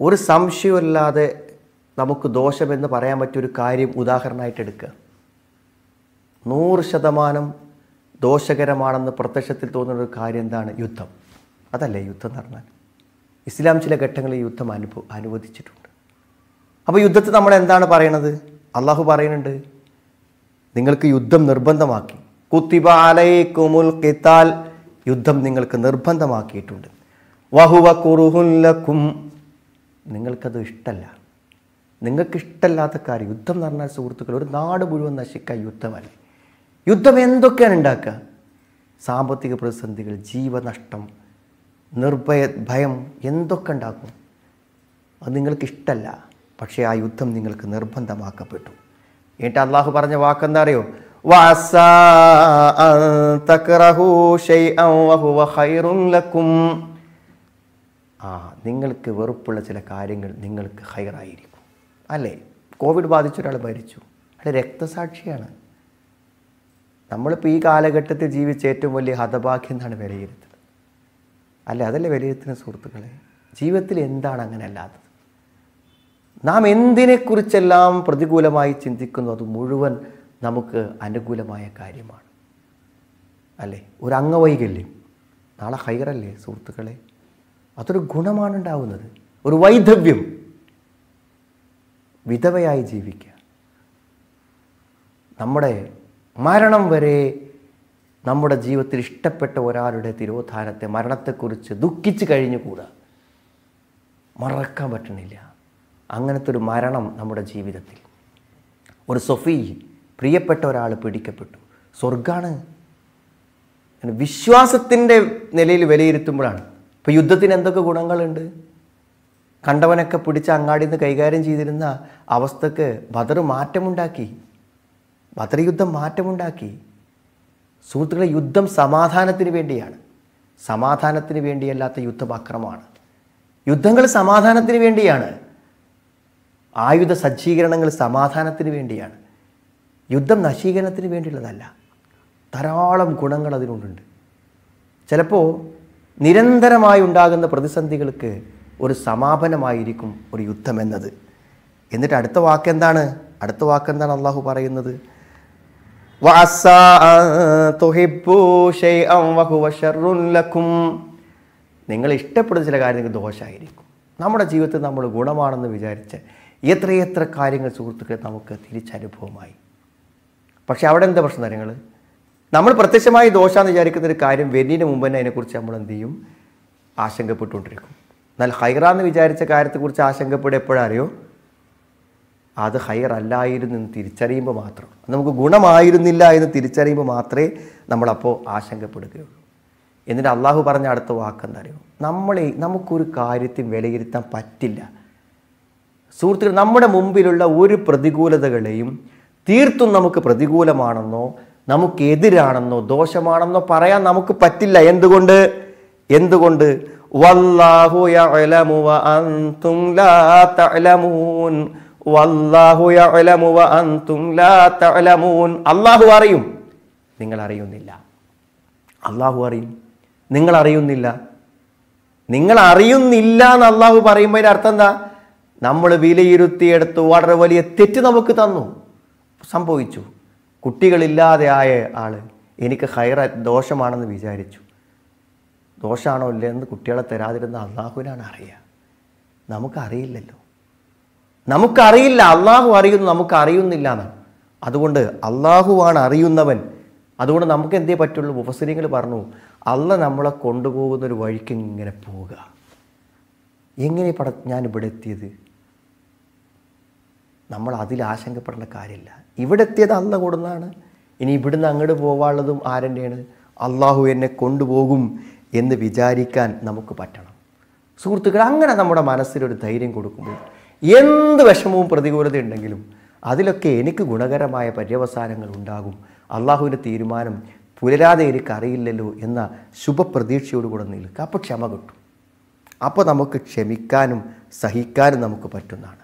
ഒരു സംശയമില്ലാതെ നമുക്ക് ദോഷമെന്ന് പറയാൻ പറ്റിയൊരു കാര്യം ഉദാഹരണമായിട്ട് എടുക്കുക. നൂറ് ശതമാനം ദോഷകരമാണെന്ന് പ്രത്യക്ഷത്തിൽ തോന്നുന്ന ഒരു കാര്യം എന്താണ് യുദ്ധം. അതല്ലേ യുദ്ധം എന്ന് പറഞ്ഞാൽ. ഇസ്ലാം ചില ഘട്ടങ്ങളിൽ യുദ്ധം അനുഭവ അനുവദിച്ചിട്ടുണ്ട്. അപ്പോൾ യുദ്ധത്തിൽ നമ്മൾ എന്താണ് പറയണത്? അള്ളാഹു പറയുന്നുണ്ട് നിങ്ങൾക്ക് യുദ്ധം നിർബന്ധമാക്കി. കുത്തിബ അലൈക്കുമുൽ കിത്താൽ യുദ്ധം നിങ്ങൾക്ക് നിർബന്ധമാക്കിയിട്ടുണ്ട്. വഹുവ കുറുഹുല്ലക്കും നിങ്ങൾക്കത് ഇഷ്ടമല്ല നിങ്ങൾക്കിഷ്ടമല്ലാത്ത കാര്യം യുദ്ധം എന്ന് പറഞ്ഞാൽ സുഹൃത്തുക്കൾ ഒരു നാട് മുഴുവൻ നശിക്കാൻ യുദ്ധമല്ല? യുദ്ധം എന്തൊക്കെയാണ് ഉണ്ടാക്കുക? സാമ്പത്തിക പ്രതിസന്ധികൾ ജീവനഷ്ടം നിർഭയ ഭയം എന്തൊക്കെ ഉണ്ടാക്കും? അത് നിങ്ങൾക്കിഷ്ടമല്ല പക്ഷേ ആ യുദ്ധം നിങ്ങൾക്ക് നിർബന്ധമാക്കപ്പെട്ടു. എന്നിട്ട് അള്ളാഹു പറഞ്ഞ വാക്കെന്താ അറിയോ? വഅസാ ആ നിങ്ങൾക്ക് വെറുപ്പുള്ള ചില കാര്യങ്ങൾ നിങ്ങൾക്ക് ഹയറായിരിക്കും അല്ലേ? കോവിഡ് ബാധിച്ച ഒരാൾ മരിച്ചു. അയാൾ രക്തസാക്ഷിയാണ്. നമ്മളിപ്പോൾ ഈ കാലഘട്ടത്തിൽ ജീവിച്ച ഏറ്റവും വലിയ ഹതഭാഗ്യം എന്നാണ് വിലയിരുത്തുന്നത് അല്ല? അതല്ലേ വിലയിരുത്തുന്ന സുഹൃത്തുക്കളെ? ജീവിതത്തിൽ എന്താണ് അങ്ങനെ അല്ലാത്തത് നാം എന്തിനെക്കുറിച്ചെല്ലാം പ്രതികൂലമായി ചിന്തിക്കുന്നു അത് മുഴുവൻ നമുക്ക് അനുകൂലമായ കാര്യമാണ്. അല്ലേ? ഒരു അംഗവൈകല്യം. നാളെ ഹൈറല്ലേ സുഹൃത്തുക്കളെ? അതൊരു ഗുണമാണ് ഉണ്ടാവുന്നത് ഒരു വൈധവ്യം. വിധവയായി ജീവിക്കുക. നമ്മുടെ മരണം വരെ നമ്മുടെ ജീവിതത്തിൽ ഇഷ്ടപ്പെട്ട ഒരാളുടെ തിരോധാനത്തെ മരണത്തെക്കുറിച്ച് ദുഃഖിച്ച് കഴിഞ്ഞുകൂടാ? മറക്കാൻ പറ്റണില്ല. അങ്ങനത്തെ ഒരു മരണം നമ്മുടെ ജീവിതത്തിൽ. ഒരു സൊഫി പ്രിയപ്പെട്ട ഒരാൾ പിടിക്കപ്പെട്ടു. സ്വർഗാണ് വിശ്വാസത്തിന്റെ നിലയിൽ വിലയിരുത്തുമ്പോഴാണ്. ഇപ്പോൾ യുദ്ധത്തിന് എന്തൊക്കെ ഗുണങ്ങളുണ്ട്? കണ്ടവനൊക്കെ പിടിച്ച അങ്ങാടി നിന്ന് കൈകാര്യം ചെയ്തിരുന്ന അവസ്ഥക്ക് ബദർ മാറ്റമുണ്ടാക്കി. ബദർ യുദ്ധം മാറ്റമുണ്ടാക്കി. സുഹൃത്തുക്കളെ യുദ്ധം സമാധാനത്തിന് വേണ്ടിയാണ്. സമാധാനത്തിന് വേണ്ടിയല്ലാത്ത യുദ്ധം അക്രമമാണ് യുദ്ധങ്ങൾ സമാധാനത്തിന് വേണ്ടിയാണ്. ആയുധ സജ്ജീകരണങ്ങൾ സമാധാനത്തിന് വേണ്ടിയാണ്. യുദ്ധം നശീകരണത്തിന് വേണ്ടിയുള്ളതല്ല. ധാരാളം ഗുണങ്ങൾ അതിനുണ്ട്. ചിലപ്പോൾ നിരന്തരമായി ഉണ്ടാകുന്ന പ്രതിസന്ധികൾക്ക് ഒരു സമാപനമായിരിക്കും ഒരു യുദ്ധം എന്നത്. എന്നിട്ട് അടുത്ത വാക്കെന്താണ് അടുത്ത വാക്കെന്താണ് അള്ളാഹു പറയുന്നത്? നിങ്ങൾ ഇഷ്ടപ്പെടുന്ന ചില കാര്യങ്ങൾ ദോഷമായിരിക്കും നമ്മുടെ ജീവിതത്തിൽ നമ്മൾ ഗുണമാണെന്ന് വിചാരിച്ച് എത്രയെത്ര കാര്യങ്ങൾ സുഹൃത്തുക്കളെ നമുക്ക് തിരിച്ചനുഭവമായി. പക്ഷെ അവിടെ എന്താ പ്രശ്നം നിങ്ങൾ? നമ്മൾ പ്രത്യക്ഷമായി ദോഷമെന്ന് വിചാരിക്കുന്ന ഒരു കാര്യം വരുന്നതിന് മുമ്പ് തന്നെ അതിനെക്കുറിച്ച് നമ്മൾ എന്ത് ചെയ്യും? ആശങ്കപ്പെട്ടുകൊണ്ടിരിക്കും. എന്നാൽ ഹൈറാന്ന് വിചാരിച്ച കാര്യത്തെക്കുറിച്ച് ആശങ്കപ്പെടുക എപ്പോഴറിയോ അത് ഹയർ അല്ലായിരുന്നു എന്ന് തിരിച്ചറിയുമ്പോൾ മാത്രം. നമുക്ക് ഗുണമായിരുന്നില്ല എന്ന് തിരിച്ചറിയുമ്പോൾ മാത്രമേ നമ്മളപ്പോൾ ആശങ്കപ്പെടുകയുള്ളൂ. എന്നിട്ട് അള്ളാഹു പറഞ്ഞ അടുത്ത വാക്കെന്താ അറിയോ? നമ്മളെ നമുക്കൊരു കാര്യത്തിൽ വിലയിരുത്താൻ പറ്റില്ല. സുഹൃത്തുക്കൾ നമ്മുടെ മുമ്പിലുള്ള ഒരു പ്രതികൂലതകളെയും തീർത്തും നമുക്ക് പ്രതികൂലമാണെന്നോ നമുക്കെതിരാണെന്നോ ദോഷമാണെന്നോ പറയാൻ നമുക്ക് പറ്റില്ല. എന്തുകൊണ്ട്? എന്തുകൊണ്ട്? വല്ലാഹു യഅലമു വ അൻതും ലാ തഅലമൂൻ. വല്ലാഹു യഅലമു വ അൻതും ലാ തഅലമൂൻ. അറിയും. നിങ്ങൾ അറിയുന്നില്ല അള്ളാഹു അറിയും. നിങ്ങൾ അറിയുന്നില്ല നിങ്ങൾ അറിയുന്നില്ല എന്ന് അള്ളാഹു പറയുമ്പോൾ അർത്ഥം എന്താ? നമ്മൾ വിലയിരുത്തിയെടുത്ത് വളരെ വലിയ തെറ്റ് നമുക്ക് തന്നു. സംഭവിച്ചു. കുട്ടികളില്ലാതെ ആയ ആൾ എനിക്ക് ഹൈറ ദോഷമാണെന്ന് വിചാരിച്ചു. ദോഷമാണോ ഇല്ല എന്ന് കുട്ടികളെ തരാതിരുന്ന അള്ളാഹുവിനാണ് അറിയുക. നമുക്കറിയില്ലല്ലോ. നമുക്കറിയില്ല. അള്ളാഹു അറിയുന്നു നമുക്ക് അറിയുന്നില്ല എന്നാണ്. അതുകൊണ്ട് അള്ളാഹുവാണ് അറിയുന്നവൻ. അതുകൊണ്ട് നമുക്ക് എന്തേ പറ്റുള്ളൂ? ഉപസരിങ്ങൾ പറഞ്ഞു അല്ല നമ്മളെ കൊണ്ടുപോകുന്ന ഒരു വഴിക്ക് ഇങ്ങനെ പോവുക. എങ്ങനെ പട ഞാൻ ഇവിടെ എത്തിയത്? നമ്മൾ അതിൽ ആശങ്കപ്പെടേണ്ട കാര്യമില്ല. ഇവിടെ എത്തിയത് അല്ല കൊടുന്നാണ്. ഇനി ഇവിടുന്ന് അങ്ങോട്ട് പോവാനുള്ളതും ആരെന്റെയാണ് അള്ളാഹു എന്നെ കൊണ്ടുപോകും എന്ന് വിചാരിക്കാൻ നമുക്ക് പറ്റണം. സുഹൃത്തുക്കൾ അങ്ങനെ നമ്മുടെ മനസ്സിലൊരു ധൈര്യം കൊടുക്കുമ്പോൾ എന്ത് വിഷമവും പ്രതികൂലത ഉണ്ടെങ്കിലും അതിലൊക്കെ എനിക്ക് ഗുണകരമായ പര്യവസാനങ്ങൾ ഉണ്ടാകും. അള്ളാഹുവിന്റെ തീരുമാനം പുലരാതെ എനിക്ക് അറിയില്ലല്ലോ എന്ന ശുഭപ്രതീക്ഷയോടുകൂടെ നിൽക്കുക. അപ്പോൾ ക്ഷമ കിട്ടും. അപ്പോൾ നമുക്ക് ക്ഷമിക്കാനും സഹിക്കാനും നമുക്ക് പറ്റുന്നതാണ്.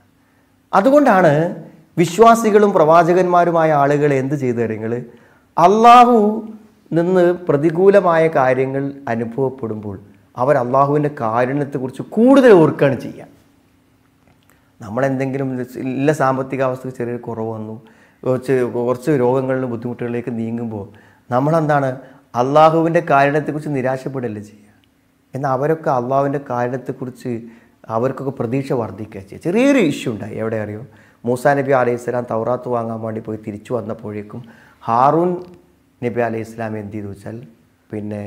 അതുകൊണ്ടാണ് വിശ്വാസികളും പ്രവാചകന്മാരുമായ ആളുകൾ എന്ത് ചെയ്തുതരങ്ങൾ അള്ളാഹു നിന്ന് പ്രതികൂലമായ കാര്യങ്ങൾ അനുഭവപ്പെടുമ്പോൾ അവർ അള്ളാഹുവിന്റെ കാരുണ്യത്തെക്കുറിച്ച് കൂടുതൽ ഓർക്കുകയാണ് ചെയ്യുക. നമ്മളെന്തെങ്കിലും ഇല്ല സാമ്പത്തിക അവസ്ഥക്ക് ചെറിയൊരു കുറവ് വന്നു കുറച്ച് കുറച്ച് രോഗങ്ങളിലും ബുദ്ധിമുട്ടുകളിലേക്ക് നീങ്ങുമ്പോൾ നമ്മളെന്താണ്? അള്ളാഹുവിന്റെ കാരുണ്യത്തെക്കുറിച്ച് നിരാശപ്പെടല്ലേ ചെയ്യുക? എന്നാൽ അവരൊക്കെ അള്ളാഹുവിന്റെ കാരണത്തെക്കുറിച്ച് അവർക്കൊക്കെ പ്രതീക്ഷ വർദ്ധിക്കുക ചെറിയൊരു ഇഷ്യൂ ഉണ്ടായി. എവിടെ അറിയോ? മൂസാ നബി അലൈഹി സ്വലാം തൗറാത്ത് വാങ്ങാൻ വേണ്ടി പോയി തിരിച്ചു വന്നപ്പോഴേക്കും ഹാറൂൺ നബി അലൈഹി ഇസ്ലാം എന്ത് ചെയ്തു വെച്ചാൽ പിന്നെ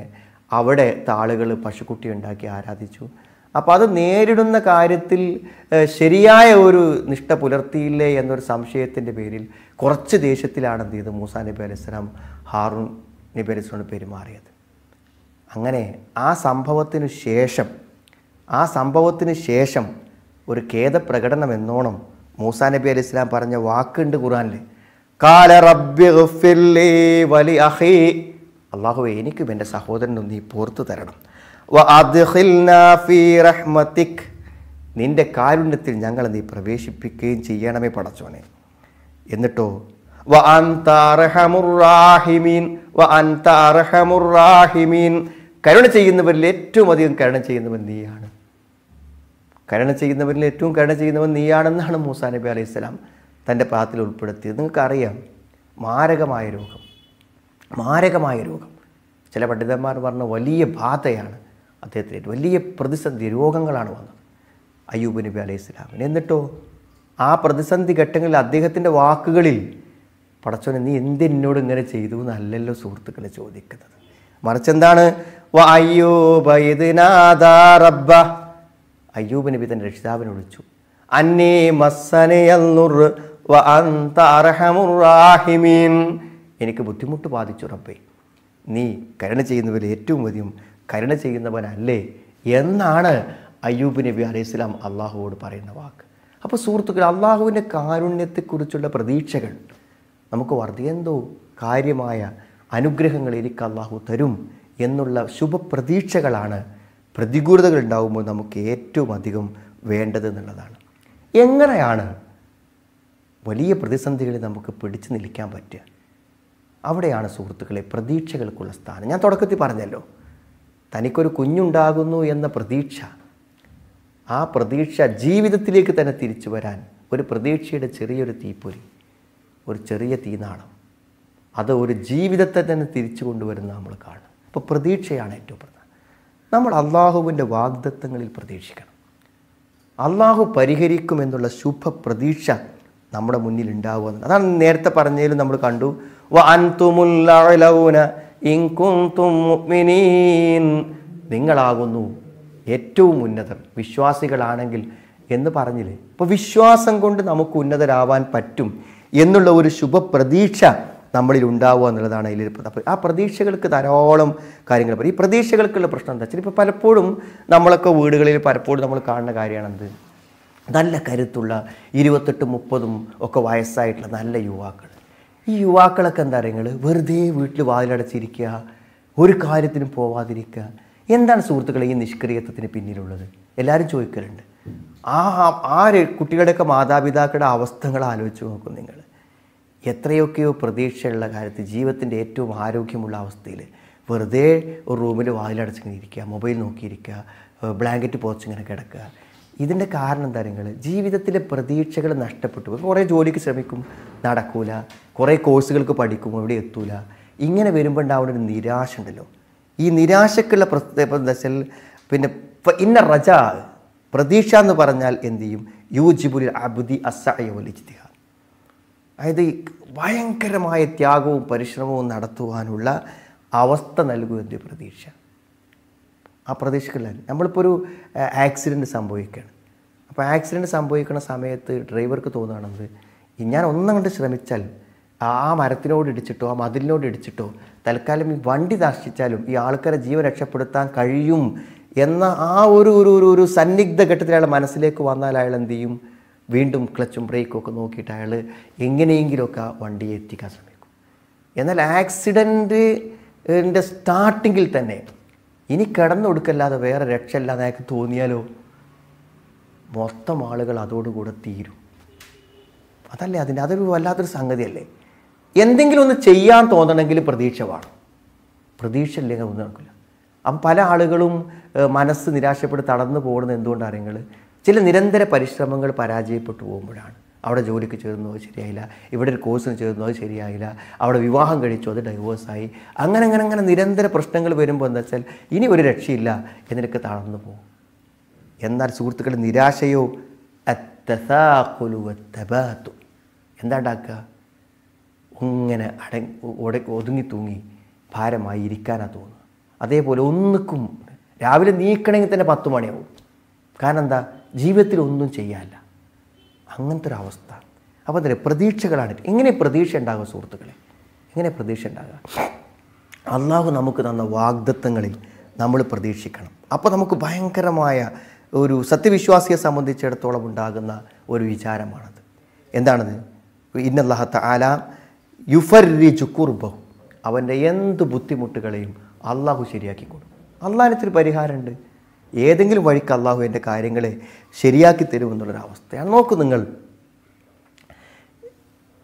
അവിടെ താളുകൾ പശുക്കുട്ടി ഉണ്ടാക്കി ആരാധിച്ചു. അപ്പോൾ അത് നേരിടുന്ന കാര്യത്തിൽ ശരിയായ ഒരു നിഷ്ഠ പുലർത്തിയില്ലേ എന്നൊരു സംശയത്തിന്റെ പേരിൽ കുറച്ച് ദേഷ്യത്തിലാണ് എന്ത് ചെയ്തത് മൂസാ നബി അലൈഹി സ്വലാം ഹാറൂൺ നബി അലൈഹി സ്വലാം പെരുമാറിയത്. അങ്ങനെ ആ സംഭവത്തിനു ശേഷം ആ സംഭവത്തിന് ശേഷം ഒരു ഖേദപ്രകടനം എന്നോണം മൂസാ നബി അലി ഇസ്ലാം പറഞ്ഞ വാക്കുണ്ട് ഖുറാനിൽ കാല റബ്ബി വലി അഹേ അള്ളാഹുവെ എനിക്കും എന്റെ സഹോദരനും നീ പുറത്തു തരണം. നിന്റെ കാരുണ്യത്തിൽ ഞങ്ങളെ നീ പ്രവേശിപ്പിക്കുകയും ചെയ്യണമേ പടച്ചോനെ. എന്നിട്ടോ കരുണ ചെയ്യുന്നവരിൽ ഏറ്റവും അധികം കരുണ ചെയ്യുന്നവൻ നീയാണ്. കരുണ ചെയ്യുന്നവരിൽ ഏറ്റവും കരുണ ചെയ്യുന്നവൻ നീയാണെന്നാണ് മൂസാ നബി അലൈഹി സ്വലാം തന്റെ പ്രാർത്ഥത്തിൽ ഉൾപ്പെടുത്തിയത്. നിങ്ങൾക്കറിയാം മാരകമായ രോഗം മാരകമായ രോഗം. ചില പണ്ഡിതന്മാർ പറഞ്ഞ വലിയ ബാധയാണ് അദ്ദേഹത്തിന് വലിയ പ്രതിസന്ധി രോഗങ്ങളാണ് വന്നത്. അയ്യൂബ് നബി അലൈഹി സ്വലാമിന്. എന്നിട്ടോ ആ പ്രതിസന്ധി ഘട്ടങ്ങളിൽ അദ്ദേഹത്തിന്റെ വാക്കുകളിൽ പടച്ചോനെ നീ എന്തിനോട് ഇങ്ങനെ ചെയ്തു എന്നല്ലല്ലോ സുഹൃത്തുക്കളെ ചോദിക്കുന്നത്? മറിച്ചെന്താണ് വ അയ്യൂബ നാദാ റബ്ബ അയ്യൂബ് നബി തന്റെ രക്ഷിതാവിനെ വിളിച്ചു. അന്നേ എനിക്ക് ബുദ്ധിമുട്ട് ബാധിച്ചു റബ്ബേ. നീ കരുണ ചെയ്യുന്നവരിൽ ഏറ്റവും അധികം കരുണ ചെയ്യുന്നവനല്ലേ എന്നാണ് അയ്യൂബ് നബി അലൈഹി സ്വലാം അള്ളാഹുവോട് പറയുന്ന വാക്ക്. അപ്പോൾ സുഹൃത്തുക്കൾ അള്ളാഹുവിന്റെ കാരുണ്യത്തെക്കുറിച്ചുള്ള പ്രതീക്ഷകൾ നമുക്ക് വർദ്ധിയെന്തോ കാര്യമായ അനുഗ്രഹങ്ങൾ എനിക്ക് അള്ളാഹു തരും എന്നുള്ള ശുഭപ്രതീക്ഷകളാണ് പ്രതികൂലതകൾ ഉണ്ടാകുമ്പോൾ നമുക്ക് ഏറ്റവും അധികം വേണ്ടത് എന്നുള്ളതാണ്. എങ്ങനെയാണ് വലിയ പ്രതിസന്ധികളെ നമുക്ക് പിടിച്ചു നിൽക്കാൻ പറ്റുക? അവിടെയാണ് സുഹൃത്തുക്കളെ പ്രതീക്ഷകൾക്കുള്ള സ്ഥാനം. ഞാൻ തുടക്കത്തിൽ പറഞ്ഞല്ലോ തനിക്കൊരു കുഞ്ഞുണ്ടാകുന്നു എന്ന പ്രതീക്ഷ ആ പ്രതീക്ഷ ജീവിതത്തിലേക്ക് തന്നെ തിരിച്ചു വരാൻ ഒരു പ്രതീക്ഷയുടെ ചെറിയൊരു തീപ്പൊരി ഒരു ചെറിയ തീനാളം അത് ഒരു ജീവിതത്തെ തന്നെ തിരിച്ചു കൊണ്ടുവരുന്ന നമ്മൾ കാണും. അപ്പോൾ പ്രതീക്ഷയാണ് ഏറ്റവും പ്രധാനം. നമ്മൾ അള്ളാഹുവിന്റെ വാഗ്ദത്തങ്ങളിൽ പ്രതീക്ഷിക്കണം. അള്ളാഹു പരിഹരിക്കുമെന്നുള്ള ശുഭ പ്രതീക്ഷ നമ്മുടെ മുന്നിൽ ഉണ്ടാവുക അതാണ് നേരത്തെ പറഞ്ഞതിലും നമ്മൾ കണ്ടു. നിങ്ങളാകുന്നു ഏറ്റവും ഉന്നതർ വിശ്വാസികളാണെങ്കിൽ എന്ന് പറഞ്ഞില്ലേ? അപ്പോൾ വിശ്വാസം കൊണ്ട് നമുക്ക് ഉന്നതരാവാൻ പറ്റും എന്നുള്ള ഒരു ശുഭ പ്രതീക്ഷ നമ്മളിൽ ഉണ്ടാവുക എന്നുള്ളതാണ് അതിൽ അപ്പോൾ ആ പ്രതീക്ഷകൾക്ക് ധാരാളം കാര്യങ്ങൾ പറയും ഈ പ്രതീക്ഷകൾക്കുള്ള പ്രശ്നം എന്താ വെച്ചാൽ ഇപ്പോൾ പലപ്പോഴും നമ്മളൊക്കെ വീടുകളിൽ പലപ്പോഴും നമ്മൾ കാണുന്ന കാര്യമാണെന്ത്? നല്ല കരുത്തുള്ള ഇരുപത്തെട്ടും മുപ്പതും ഒക്കെ വയസ്സായിട്ടുള്ള നല്ല യുവാക്കൾ. ഈ യുവാക്കളൊക്കെ എന്താ പറയുക വെറുതെ വീട്ടിൽ വാതിലടച്ചിരിക്കുക ഒരു കാര്യത്തിനും പോവാതിരിക്കുക. എന്താണ് സുഹൃത്തുക്കളെ ഈ നിഷ്ക്രിയത്വത്തിന് പിന്നിലുള്ളത്? എല്ലാവരും ചോദിക്കലുണ്ട്. ആ ആ കുട്ടികളുടെയൊക്കെ മാതാപിതാക്കളുടെ അവസ്ഥകൾ ആലോചിച്ച് നോക്കും നിങ്ങൾ. എത്രയൊക്കെയോ പ്രതീക്ഷയുള്ള കാര്യത്തിൽ ജീവിതത്തിന്റെ ഏറ്റവും ആരോഗ്യമുള്ള അവസ്ഥയിൽ വെറുതെ ഒരു റൂമിൽ വാതിലടച്ചിങ്ങനെ ഇരിക്കുക മൊബൈൽ നോക്കിയിരിക്കുക ബ്ലാങ്കറ്റ് പോച്ചിങ്ങനെ കിടക്കുക. ഇതിന്റെ കാരണം എന്താ നിങ്ങൾ? ജീവിതത്തിലെ പ്രതീക്ഷകൾ നഷ്ടപ്പെട്ടു കുറേ ജോലിക്ക് ശ്രമിക്കും നടക്കൂല. കുറേ കോഴ്സുകൾക്ക് പഠിക്കും എവിടെ എത്തൂല. ഇങ്ങനെ വരുമ്പോൾ ഉണ്ടാവുന്ന ഒരു നിരാശ ഉണ്ടല്ലോ. ഈ നിരാശക്കുള്ള പ്രത്യേകത പിന്നെ ഇന്ന റജ പ്രതീക്ഷ എന്ന് പറഞ്ഞാൽ എന്ത് ചെയ്യും? യൂജിബുൽ അബുദി അസയോലിജ്തിഹ അതായത് ഭയങ്കരമായ ത്യാഗവും പരിശ്രമവും നടത്തുവാനുള്ള അവസ്ഥ നൽകുമെന്റെ പ്രതീക്ഷ. ആ പ്രതീക്ഷകളില്ല നമ്മളിപ്പോൾ ഒരു ആക്സിഡന്റ് സംഭവിക്കുകയാണ് അപ്പോൾ ആക്സിഡന്റ് സംഭവിക്കുന്ന സമയത്ത് ഡ്രൈവർക്ക് തോന്നുകയാണെന്ന് ഞാൻ ഒന്നും കൊണ്ട് ശ്രമിച്ചാൽ ആ മരത്തിനോട് ഇടിച്ചിട്ടോ ആ മതിലിനോട് ഇടിച്ചിട്ടോ തൽക്കാലം ഈ വണ്ടി നശിച്ചാലും ഈ ആൾക്കാരെ ജീവൻ രക്ഷപ്പെടുത്താൻ കഴിയും എന്ന ആ ഒരു ഒരു ഒരു സന്നിഗ്ധ ഘട്ടത്തിൽ അയാൾ മനസ്സിലേക്ക് വന്നാൽ അയാൾ എന്ത് ചെയ്യും? വീണ്ടും ക്ലച്ചും ബ്രേക്കും ഒക്കെ നോക്കിയിട്ട് അയാൾ എങ്ങനെയെങ്കിലുമൊക്കെ ആ വണ്ടിയെ എത്തിക്കാൻ ശ്രമിക്കും. എന്നാൽ ആക്സിഡന്റിന്റെ സ്റ്റാർട്ടിങ്ങിൽ തന്നെ ഇനി കിടന്നൊടുക്കല്ലാതെ വേറെ രക്ഷയില്ലാതെ അയാൾക്ക് തോന്നിയാലോ? മൊത്തം ആളുകൾ അതോടുകൂടെ തീരും. അതല്ലേ അതിന്റെ അതൊരു വല്ലാത്തൊരു സംഗതിയല്ലേ? എന്തെങ്കിലും ഒന്ന് ചെയ്യാൻ തോന്നണമെങ്കിൽ പ്രതീക്ഷ വേണം. പ്രതീക്ഷ ഇല്ലെങ്കിൽ ഒന്നും നടക്കില്ല. അപ്പം പല ആളുകളും മനസ്സ് നിരാശപ്പെട്ട് തടന്നു പോകുന്നത് എന്തുകൊണ്ടാണ് നിങ്ങൾ? ചില നിരന്തര പരിശ്രമങ്ങൾ പരാജയപ്പെട്ടു പോകുമ്പോഴാണ്. അവിടെ ജോലിക്ക് ചേർന്നു ശരിയായില്ല. ഇവിടെ ഒരു കോഴ്സിന് ചേർന്നു ശരിയായില്ല. അവിടെ വിവാഹം കഴിച്ചു അത് ഡൈവേഴ്സായി അങ്ങനെ അങ്ങനെ അങ്ങനെ നിരന്തര പ്രശ്നങ്ങൾ വരുമ്പോൾ എന്താ വെച്ചാൽ ഇനി ഒരു രക്ഷയില്ല എന്നിട്ട് തളർന്നു പോകും. എന്നാൽ സുഹൃത്തുക്കളുടെ നിരാശയോ? അത്തസാഖുലു വത്തബാത്തു. എന്താ ഇങ്ങനെ അട ഒതുങ്ങി തൂങ്ങി ഭാരമായി ഇരിക്കാനാണ് തോന്നുന്നത്. അതേപോലെ ഒന്നിക്കും രാവിലെ നീക്കണമെങ്കിൽ തന്നെ പത്ത് മണിയാവും. കാരണം എന്താ ജീവിതത്തിൽ ഒന്നും ചെയ്യാനില്ല. അങ്ങനത്തെ ഒരു അവസ്ഥ അപ്പോൾ എന്താ പ്രതീക്ഷകളാണ്. എങ്ങനെ പ്രതീക്ഷ ഉണ്ടാകുക സുഹൃത്തുക്കളെ? എങ്ങനെ പ്രതീക്ഷ ഉണ്ടാകുക അള്ളാഹു നമുക്ക് തന്ന വാഗ്ദത്തങ്ങളിൽ നമ്മൾ പ്രതീക്ഷിക്കണം. അപ്പോൾ നമുക്ക് ഭയങ്കരമായ ഒരു സത്യവിശ്വാസിയെ സംബന്ധിച്ചിടത്തോളം ഉണ്ടാകുന്ന ഒരു വിചാരമാണത്. എന്താണത്? ഇന്നല്ലാഹത്ത ആല യുഫരി കുർബഹു. അവന്റെ എന്ത് ബുദ്ധിമുട്ടുകളെയും അള്ളാഹു ശരിയാക്കി കൊടുക്കും. അള്ളാഹിനത്തിന് പരിഹാരമുണ്ട്. ഏതെങ്കിലും വഴിക്ക് അള്ളാഹു എന്റെ കാര്യങ്ങളെ ശരിയാക്കി തരുമെന്നുള്ളൊരവസ്ഥയാണ് നോക്കൂ നിങ്ങൾ.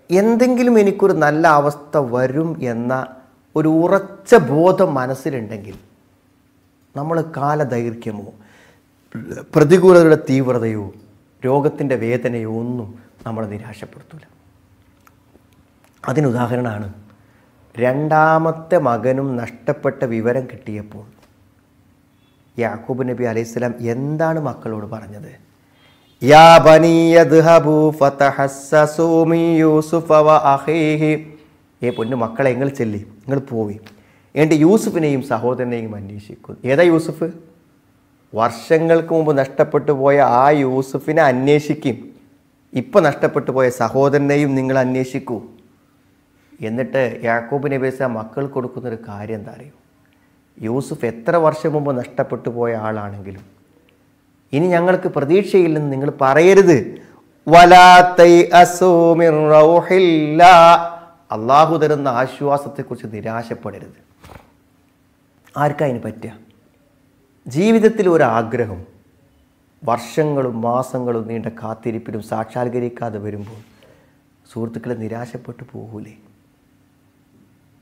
എന്തെങ്കിലും എനിക്കൊരു നല്ല അവസ്ഥ വരും എന്ന ഒരു ഉറച്ച ബോധം മനസ്സിലുണ്ടെങ്കിൽ നമ്മൾ കാലദൈർഘ്യമോ പ്രതികൂലതയുടെ തീവ്രതയോ രോഗത്തിന്റെ വേദനയോ ഒന്നും നമ്മളെ നിരാശപ്പെടുത്തില്ല അതിനുദാഹരണമാണ് രണ്ടാമത്തെ മകനും നഷ്ടപ്പെട്ട വിവരം കിട്ടിയപ്പോൾ യാക്കൂബ് നബി അലൈഹിസ്സലാം എന്താണ് മക്കളോട് പറഞ്ഞത്? യാ ബനിയദ്ഹബൂ യൂസുഫ വ അഖീഹി. ഏ പൊന്നു മക്കളെ നിങ്ങൾ ചെല്ലി നിങ്ങൾ പോയി എന്നിട്ട് യൂസുഫിനെയും സഹോദരനെയും അന്വേഷിക്കും. ഏതാ യൂസുഫ്? വർഷങ്ങൾക്ക് മുമ്പ് നഷ്ടപ്പെട്ടു പോയ ആ യൂസുഫിനെ അന്വേഷിക്കും. ഇപ്പം നഷ്ടപ്പെട്ടു പോയ സഹോദരനെയും നിങ്ങൾ അന്വേഷിക്കൂ. എന്നിട്ട് യാക്കൂബ് നബീസ മക്കൾ കൊടുക്കുന്നൊരു കാര്യം എന്താ അറിയോ? യൂസുഫ് എത്ര വർഷം മുമ്പ് നഷ്ടപ്പെട്ടു പോയ ആളാണെങ്കിലും. ഇനി ഞങ്ങൾക്ക് പ്രതീക്ഷയില്ലെന്ന് നിങ്ങൾ പറയരുത്. അള്ളാഹു തരുന്ന ആശ്വാസത്തെക്കുറിച്ച് നിരാശപ്പെടരുത്. ആർക്കാ അതിന് പറ്റുക? ജീവിതത്തിൽ ഒരാഗ്രഹം വർഷങ്ങളും മാസങ്ങളും നീണ്ട കാത്തിരിപ്പിലും സാക്ഷാത്കരിക്കാതെ വരുമ്പോൾ സുഹൃത്തുക്കളെ നിരാശപ്പെട്ടു പോകൂലേ?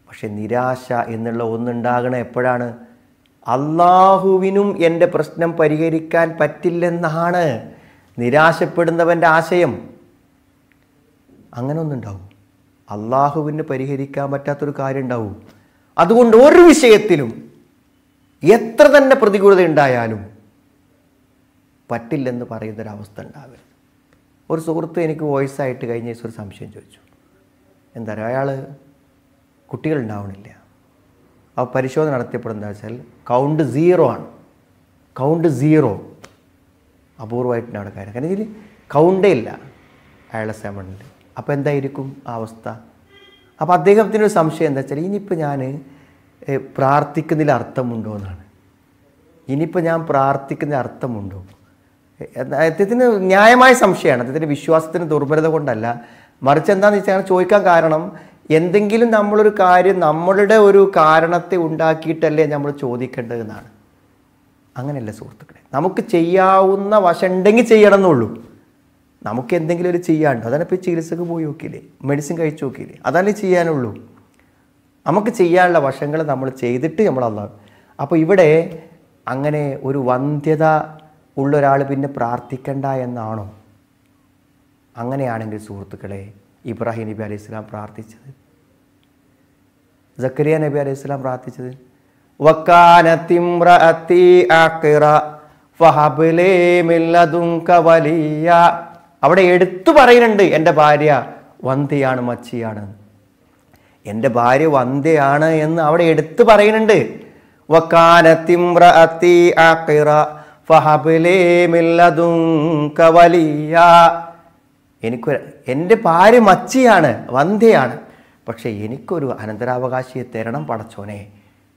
പക്ഷെ നിരാശ എന്നുള്ള ഒന്നുണ്ടാകണ എപ്പോഴാണ്? അള്ളാഹുവിനും എന്റെ പ്രശ്നം പരിഹരിക്കാൻ പറ്റില്ലെന്നാണ് നിരാശപ്പെടുന്നവന്റെ ആശയം. അങ്ങനെ ഒന്നുണ്ടാവും. അള്ളാഹുവിന് പരിഹരിക്കാൻ പറ്റാത്തൊരു കാര്യം ഉണ്ടാവും അതുകൊണ്ട് ഒരു വിഷയത്തിലും എത്ര തന്നെ പ്രതികൂലത ഉണ്ടായാലും പറ്റില്ലെന്ന് പറയുന്നൊരവസ്ഥ ഉണ്ടാവരുത്. ഒരു സുഹൃത്ത് എനിക്ക് വോയിസ് ആയിട്ട് കഴിഞ്ഞ ഒരു സംശയം ചോദിച്ചു. എന്താ പറയുക? അയാൾ കുട്ടികൾ ഉണ്ടാവണില്ല ആ പരിശോധന നടത്തിയപ്പോൾ എന്താ വെച്ചാൽ കൗണ്ട് സീറോ ആണ്. കൗണ്ട് സീറോ അപൂർവമായിട്ടാണ് കാര്യം. കാരണം ഇതിൽ കൗണ്ടേ ഇല്ല. അയാളെ സെവനിൽ അപ്പോൾ എന്തായിരിക്കും ആ അവസ്ഥ? അപ്പോൾ അദ്ദേഹത്തിനൊരു സംശയം എന്താ വെച്ചാൽ ഇനിയിപ്പോൾ ഞാൻ പ്രാർത്ഥിക്കുന്നതിൽ അർത്ഥമുണ്ടോ എന്നാണ്. ഇനിയിപ്പോൾ ഞാൻ പ്രാർത്ഥിക്കുന്ന അർത്ഥമുണ്ടോ? അദ്ദേഹത്തിന് ന്യായമായ സംശയമാണ്. അദ്ദേഹത്തിന്റെ വിശ്വാസത്തിന് ദുർബലത കൊണ്ടല്ല. മറിച്ച് എന്താണെന്ന് വെച്ചാൽ ചോദിക്കാൻ കാരണം എന്തെങ്കിലും നമ്മളൊരു കാര്യം നമ്മളുടെ ഒരു കാരണത്തെ ഉണ്ടാക്കിയിട്ടല്ലേ നമ്മൾ ചോദിക്കേണ്ടതെന്നാണ് അങ്ങനെയല്ല സുഹൃത്തുക്കളെ? നമുക്ക് ചെയ്യാവുന്ന വശം ഉണ്ടെങ്കിൽ ചെയ്യണം എന്നുള്ളൂ നമുക്ക് എന്തെങ്കിലും ഒരു ചെയ്യാണ്ടോ അതാണ് ഇപ്പോൾ ചികിത്സക്ക് പോയി നോക്കിയില്ലേ? മെഡിസിൻ കഴിച്ചു നോക്കിയില്ലേ? അതല്ലേ ചെയ്യാനുള്ളൂ. നമുക്ക് ചെയ്യാനുള്ള വശങ്ങൾ നമ്മൾ ചെയ്തിട്ട് നമ്മൾ അള്ളാഹ്. അപ്പോൾ ഇവിടെ അങ്ങനെ ഒരു വന്ധ്യത ഉള്ള ഒരാൾ പിന്നെ പ്രാർത്ഥിക്കണ്ട എന്നാണോ? അങ്ങനെയാണെങ്കിൽ സുഹൃത്തുക്കളെ ഇബ്രാഹിം നബി അലൈഹി സ്വലാം പ്രാർത്ഥിച്ചത്. സക്കരിയ നബി അലൈഹി സ്വലാം പ്രാർത്ഥിച്ചത്. അവിടെ എടുത്തു പറയുന്നുണ്ട് എന്റെ ഭാര്യ വന്ധ്യയാണ് മച്ചിയാണ്. എന്റെ ഭാര്യ വന്ധ്യയാണ് എന്ന് അവിടെ എടുത്തു പറയുന്നുണ്ട്. വക്കാനത്തിമ്രഅത്തി എനിക്കൊരു എന്റെ ഭാര്യ മച്ചിയാണ് വന്ധ്യയാണ്. പക്ഷേ എനിക്കൊരു അനന്തരാവകാശിയെ തരണം പടച്ചോനെ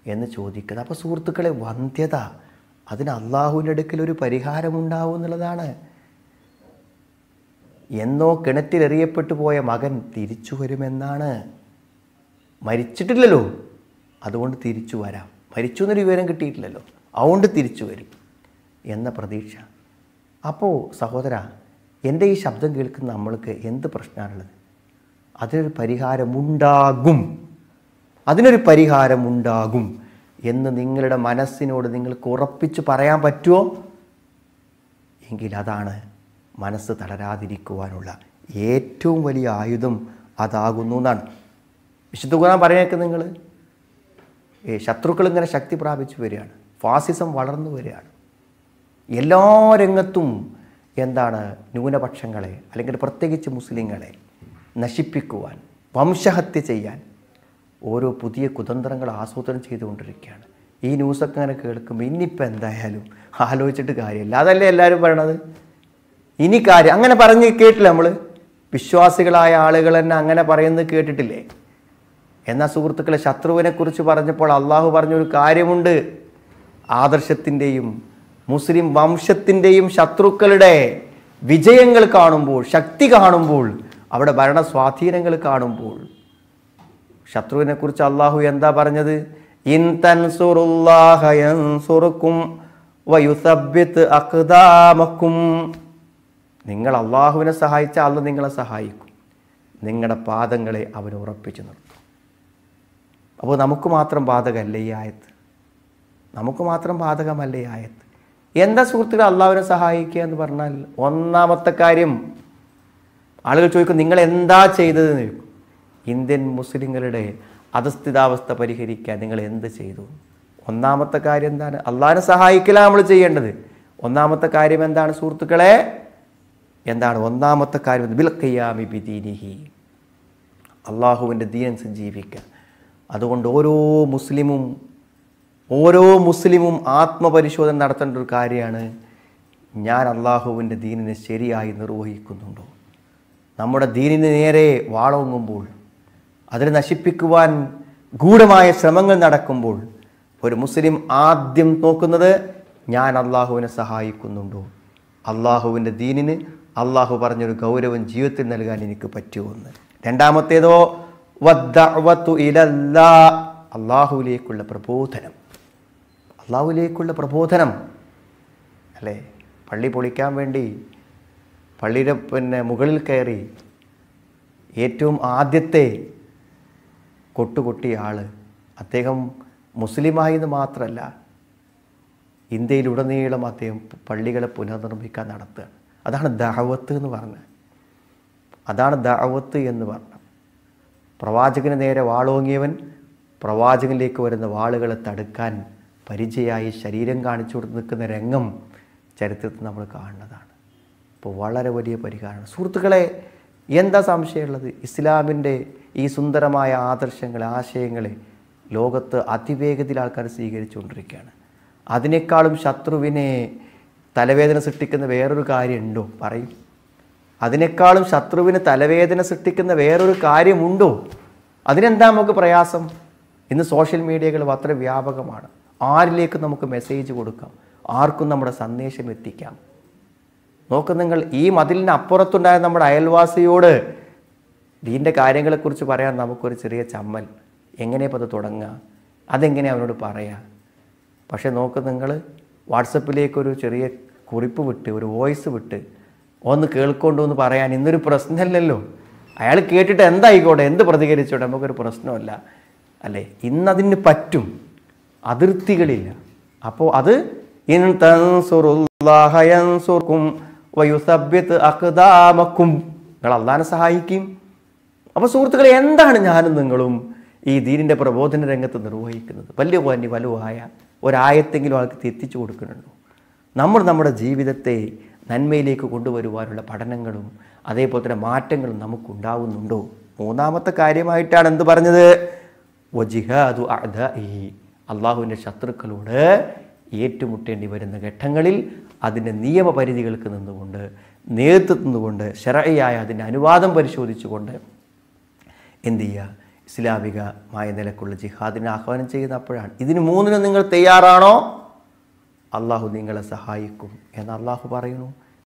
എന്ന് ചോദിക്കുന്നത്. അപ്പോൾ സുഹൃത്തുക്കളെ വന്ധ്യത അതിന് അള്ളാഹുവിന്റെ അടുക്കൽ ഒരു പരിഹാരമുണ്ടാവും എന്നുള്ളതാണ്. എന്നോ കിണറ്റിലെറിയപ്പെട്ടു പോയ മകൻ തിരിച്ചു വരുമെന്നാണ്. മരിച്ചിട്ടില്ലല്ലോ. അതുകൊണ്ട് തിരിച്ചു വരാം. മരിച്ചു എന്നൊരു വിവരം കിട്ടിയിട്ടില്ലല്ലോ. അതുകൊണ്ട് തിരിച്ചു വരും എന്ന പ്രതീക്ഷ. അപ്പോൾ സഹോദര എന്റെ ഈ ശബ്ദം കേൾക്കുന്ന നമ്മൾക്ക് എന്ത് പ്രശ്നമാണുള്ളത്? അതിനൊരു പരിഹാരമുണ്ടാകും. അതിനൊരു പരിഹാരമുണ്ടാകും എന്ന് നിങ്ങളുടെ മനസ്സിനോട് നിങ്ങൾക്ക് ഉറപ്പിച്ച് പറയാൻ പറ്റുമോ? എങ്കിൽ അതാണ് മനസ്സ് തളരാതിരിക്കുവാനുള്ള ഏറ്റവും വലിയ ആയുധം അതാകുന്നു എന്നാണ്. വിശുദ്ധ ഖുർആൻ പറയുന്നത് നിങ്ങൾ ഈ ശത്രുക്കൾ ഇങ്ങനെ ശക്തി പ്രാപിച്ചു വരികയാണ്. ഫാസിസം വളർന്നു വരികയാണ്. എല്ലാ രംഗത്തും എന്താണ് ന്യൂനപക്ഷങ്ങളെ അല്ലെങ്കിൽ പ്രത്യേകിച്ച് മുസ്ലിങ്ങളെ നശിപ്പിക്കുവാൻ വംശഹത്യ ചെയ്യാൻ ഓരോ പുതിയ കുതന്ത്രങ്ങൾ ആസൂത്രണം ചെയ്തുകൊണ്ടിരിക്കുകയാണ്. ഈ ന്യൂസൊക്കെ അങ്ങനെ കേൾക്കുമ്പോൾ ഇനിയിപ്പോൾ എന്തായാലും ആലോചിച്ചിട്ട് കാര്യമില്ല. അതല്ലേ എല്ലാവരും പറയണത്? ഇനി കാര്യം അങ്ങനെ പറഞ്ഞ് കേട്ടില്ല നമ്മൾ? വിശ്വാസികളായ ആളുകൾ തന്നെ അങ്ങനെ പറയുന്നത് കേട്ടിട്ടില്ലേ? എന്നാൽ സുഹൃത്തുക്കളെ ശത്രുവിനെക്കുറിച്ച് പറഞ്ഞപ്പോൾ അള്ളാഹു പറഞ്ഞൊരു കാര്യമുണ്ട്. ആദർശത്തിന്റെയും മുസ്ലിം വംശത്തിന്റെയും ശത്രുക്കളുടെ വിജയങ്ങൾ കാണുമ്പോൾ ശക്തി കാണുമ്പോൾ അവിടെ ഭരണ സ്വാധീനങ്ങൾ കാണുമ്പോൾ ശത്രുവിനെ കുറിച്ച് അള്ളാഹു എന്താ പറഞ്ഞത്? ഇൻ നിങ്ങൾ അള്ളാഹുവിനെ സഹായിച്ചാൽ അല്ല നിങ്ങളെ സഹായിക്കും. നിങ്ങളുടെ പാദങ്ങളെ അവൻ ഉറപ്പിച്ചു നിർത്തും. അപ്പോൾ നമുക്ക് മാത്രം ബാധകമല്ല ഈ ആയത്ത്. നമുക്ക് മാത്രം ബാധകമല്ല ഈ ആയത്ത്. എന്താ സുഹൃത്തുക്കൾ അള്ളാഹുവിനെ സഹായിക്കുക എന്ന് പറഞ്ഞാൽ ഒന്നാമത്തെ കാര്യം ആളുകൾ ചോദിക്കും നിങ്ങൾ എന്താ ചെയ്തതെന്ന് ചോദിക്കും. ഇന്ത്യൻ മുസ്ലിങ്ങളുടെ അധസ്ഥിതാവസ്ഥ പരിഹരിക്കാൻ നിങ്ങൾ എന്ത് ചെയ്തു? ഒന്നാമത്തെ കാര്യം എന്താണ്? അള്ളാഹിനെ സഹായിക്കലാണ് നമ്മൾ ചെയ്യേണ്ടത്. ഒന്നാമത്തെ കാര്യം എന്താണ് സുഹൃത്തുക്കളെ? എന്താണ് ഒന്നാമത്തെ കാര്യം? ബിൽ ഖിയാമി ബിദീനിഹി. അള്ളാഹുവിന്റെ ദീനനുസരിച്ച് ജീവിക്കുക അതുകൊണ്ട് ഓരോ മുസ്ലിമും ഓരോ മുസ്ലിമും ആത്മപരിശോധന നടത്തേണ്ട ഒരു കാര്യമാണ് ഞാൻ അള്ളാഹുവിന്റെ ദീനിനെ ശരിയായി നിർവഹിക്കുന്നുണ്ടോ? നമ്മുടെ ദീനിന് നേരെ വാളോങ്ങുമ്പോൾ അതിനെ നശിപ്പിക്കുവാൻ ഗൂഢമായ ശ്രമങ്ങൾ നടക്കുമ്പോൾ ഒരു മുസ്ലിം ആദ്യം നോക്കുന്നത് ഞാൻ അള്ളാഹുവിനെ സഹായിക്കുന്നുണ്ടോ? അള്ളാഹുവിന്റെ ദീനിന് അള്ളാഹു പറഞ്ഞൊരു ഗൗരവം ജീവിതത്തിൽ നൽകാൻ എനിക്ക് പറ്റുമെന്ന് രണ്ടാമത്തേതോ വദ്ദഅവത്തു ഇലല്ലാ അള്ളാഹുവിലേക്കുള്ള പ്രബോധനം. അള്ളാഹുവിലേക്കുള്ള പ്രബോധനം അല്ലേ? പള്ളി പൊളിക്കാൻ വേണ്ടി പള്ളിയുടെ പിന്നെ മുകളിൽ കയറി ഏറ്റവും ആദ്യത്തെ കൊട്ടുകൊട്ടിയ ആൾ അദ്ദേഹം മുസ്ലിമായി എന്ന് മാത്രമല്ല ഇന്ത്യയിലുടനീളം അദ്ദേഹം പള്ളികളെ പുനർനിർമ്മിക്കാൻ നടത്തുകയാണ് അതാണ് ദാവത്ത് എന്ന് പറഞ്ഞത്. അതാണ് ദാവത്ത് എന്ന് പറഞ്ഞത്. പ്രവാചകന് നേരെ വാളോങ്ങിയവൻ പ്രവാചകനിലേക്ക് വരുന്ന വാളുകളെ തടുക്കാൻ പരിചയമായി ശരീരം കാണിച്ചു കൊടുത്ത് നിൽക്കുന്ന രംഗം ചരിത്രത്തിൽ നമ്മൾ കാണുന്നതാണ്. അപ്പോൾ വളരെ വലിയ പരിഹാരമാണ്. സുഹൃത്തുക്കളെ എന്താ സംശയമുള്ളത്? ഇസ്ലാമിന്റെ ഈ സുന്ദരമായ ആദർശങ്ങളെ ആശയങ്ങളെ ലോകത്ത് അതിവേഗത്തിൽ ആൾക്കാർ സ്വീകരിച്ചുകൊണ്ടിരിക്കുകയാണ്. അതിനേക്കാളും ശത്രുവിനെ തലവേദന സൃഷ്ടിക്കുന്ന വേറൊരു കാര്യമുണ്ടോ? പറയും. അതിനേക്കാളും ശത്രുവിന് തലവേദന സൃഷ്ടിക്കുന്ന വേറൊരു കാര്യമുണ്ടോ? അതിനെന്താ നമുക്ക് പ്രയാസം? ഇന്ന് സോഷ്യൽ മീഡിയകൾ അത്ര വ്യാപകമാണ്. ആരിലേക്ക് നമുക്ക് മെസ്സേജ് കൊടുക്കാം? ആർക്കും നമ്മുടെ സന്ദേശം എത്തിക്കാം. നോക്ക് നിങ്ങൾ ഈ മതിലിന് അപ്പുറത്തുണ്ടായ നമ്മുടെ അയൽവാസിയോട് ദീന്റെ കാര്യങ്ങളെക്കുറിച്ച് പറയാൻ നമുക്കൊരു ചെറിയ ചമ്മൽ. എങ്ങനെയപ്പോൾ അത് തുടങ്ങുക? അതെങ്ങനെ അവനോട് പറയാ പക്ഷേ നോക്ക് നിങ്ങൾ വാട്സപ്പിലേക്കൊരു ചെറിയ കുറിപ്പ് വിട്ട് ഒരു വോയിസ് വിട്ട് ഒന്ന് കേൾക്കൊണ്ടു എന്ന് പറയാൻ ഇന്നൊരു പ്രശ്നമല്ലല്ലോ. അയാൾ കേട്ടിട്ട് എന്തായിക്കോട്ടെ? എന്ത് പ്രതികരിച്ചോട്ടെ? നമുക്കൊരു പ്രശ്നമല്ല. അല്ലേ? ഇന്നതിന് പറ്റും. അതിർത്തികളില്ല. അപ്പോൾ അത് ഇൻ നിങ്ങൾ അള്ളാഹിനെ സഹായിക്കും. അപ്പോൾ സുഹൃത്തുക്കളെ എന്താണ് ഞാനും നിങ്ങളും ഈ ദീനിന്റെ പ്രബോധന രംഗത്ത് നിർവഹിക്കുന്നത്? വലിയ വലിയ വലുവായ ഒരായത്തെങ്കിലും ആൾക്ക് എത്തിച്ചു കൊടുക്കുന്നുണ്ടോ? നമ്മൾ നമ്മുടെ ജീവിതത്തെ നന്മയിലേക്ക് കൊണ്ടുവരുവാനുള്ള പഠനങ്ങളും അതേപോലെ തന്നെ മാറ്റങ്ങളും നമുക്കുണ്ടാവുന്നുണ്ടോ? മൂന്നാമത്തെ കാര്യമായിട്ടാണ് എന്ത് പറഞ്ഞത്? വജിഹാദു അള്ളാഹുവിന്റെ ശത്രുക്കളോട് ഏറ്റുമുട്ടേണ്ടി വരുന്ന ഘട്ടങ്ങളിൽ അതിന്റെ നിയമപരിധികൾക്ക് നിന്നുകൊണ്ട് നേതൃത്വം നിന്നുകൊണ്ട് ശരയായ അതിന്റെ അനുവാദം പരിശോധിച്ചുകൊണ്ട് എന്തു ചെയ്യുക? ഇസ്ലാമികമായ നിലക്കുള്ള ജിഹാദിനെ ആഹ്വാനം ചെയ്യുന്ന അപ്പോഴാണ്. ഇതിന് മൂന്നിനും നിങ്ങൾ തയ്യാറാണോ? അള്ളാഹു നിങ്ങളെ സഹായിക്കും എന്ന് അള്ളാഹു പറയുന്നു.